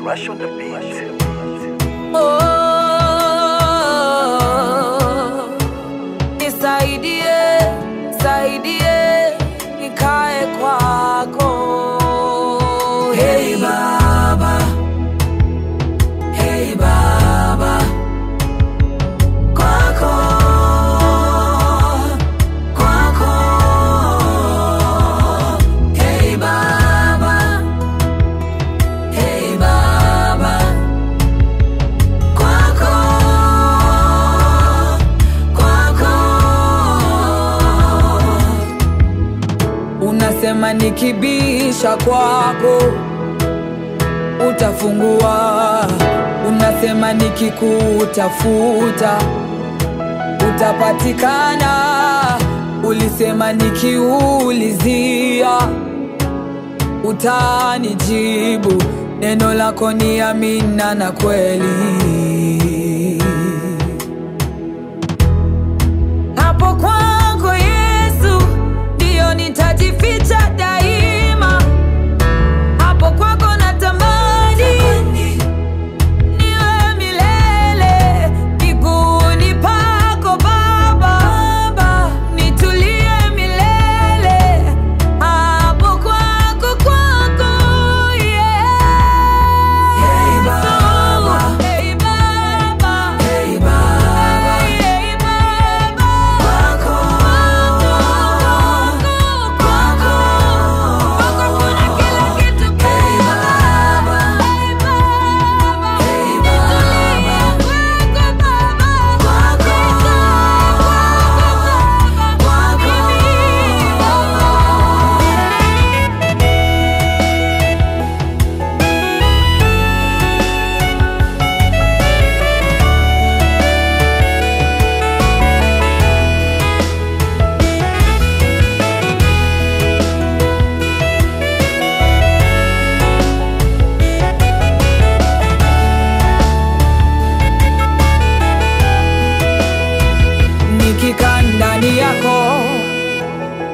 Rush on the beat. Oh, unasema nikibisha kwako utafungua. Unasema nikikutafuta utapatikana. Ulisema nikiulizia utanijibu. Neno lako ni amina na kweli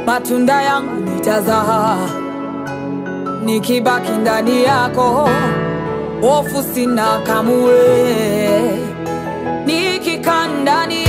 matunda yangu nitazaa, nikibaki ndani yako hofu sina kamwe, nikikaa ndani